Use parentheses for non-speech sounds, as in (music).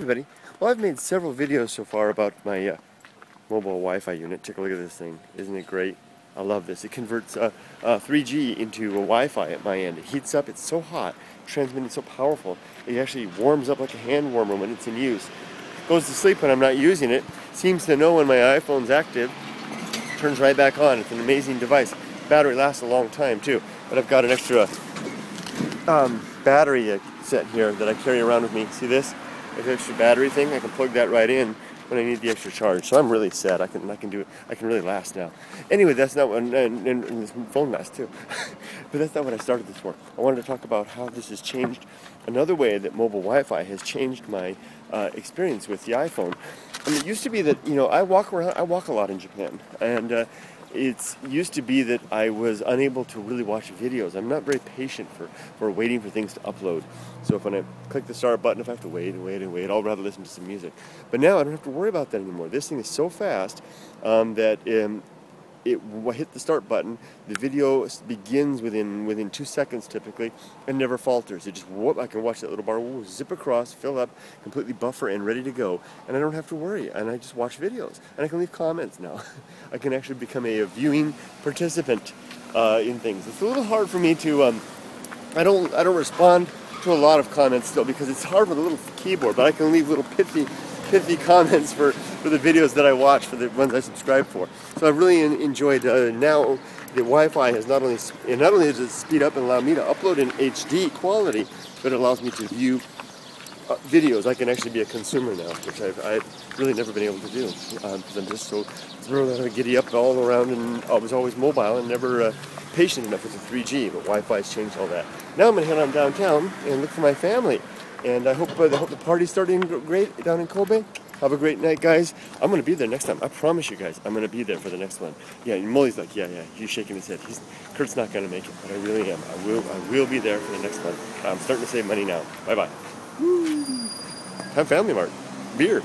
everybody. Well, I've made several videos so far about my uh, mobile Wi-Fi unit. Take a look at this thing. Isn't it great? I love this. It converts uh, uh, 3G into a Wi-Fi at my end. It heats up. It's so hot. Transmitting so powerful. It actually warms up like a hand warmer when it's in use. Goes to sleep when I'm not using it. Seems to know when my iPhone's active. Turns right back on. It's an amazing device. Battery lasts a long time too. But I've got an extra um, battery set here that I carry around with me. See this? Extra battery thing. I can plug that right in when I need the extra charge. So I'm really sad. I can I can do it. I can really last now. Anyway, that's not what and, and, and this phone lasts too. (laughs) but that's not what I started this for. I wanted to talk about how this has changed. Another way that mobile Wi-Fi has changed my uh, experience with the iPhone. And it used to be that you know I walk around. I walk a lot in Japan, and uh, it used to be that I was unable to really watch videos. I'm not very patient for, for waiting for things to upload. So if when I click the start button, if I have to wait and wait and wait, I'll rather listen to some music. But now I don't have to worry about that anymore. This thing is so fast um, that um, it hit the start button, the video begins within within two seconds typically, and never falters. It just whoop, I can watch that little bar whoop, zip across, fill up, completely buffer and ready to go, and I don't have to worry. And I just watch videos, and I can leave comments now. (laughs) I can actually become a, viewing participant uh, in things. It's a little hard for me to. Um, I don't I don't respond to a lot of comments still because it's hard with a little keyboard, but I can leave little pithy pithy comments for, for the videos that I watch, for the ones I subscribe for. So I've really enjoyed, uh, now the Wi-Fi has not only, not only does it speed up and allow me to upload in HD quality, but it allows me to view uh, videos. I can actually be a consumer now, which I've, I've really never been able to do um, I'm just so giddy up all around and I was always mobile and never uh, patient enough with the 3G, but Wi-Fi's changed all that. Now I'm to head on downtown and look for my family. And I hope, uh, I hope the party's starting great down in Kobe. Have a great night, guys. I'm to be there next time. I promise you guys, I'm to be there for the next one. Yeah, and Molly's like, yeah, yeah. He's shaking his head. He's, Kurt's not to make it, but I really am. I will, I will be there for the next one. I'm starting to save money now. Bye-bye. Have Family Mart. Beer.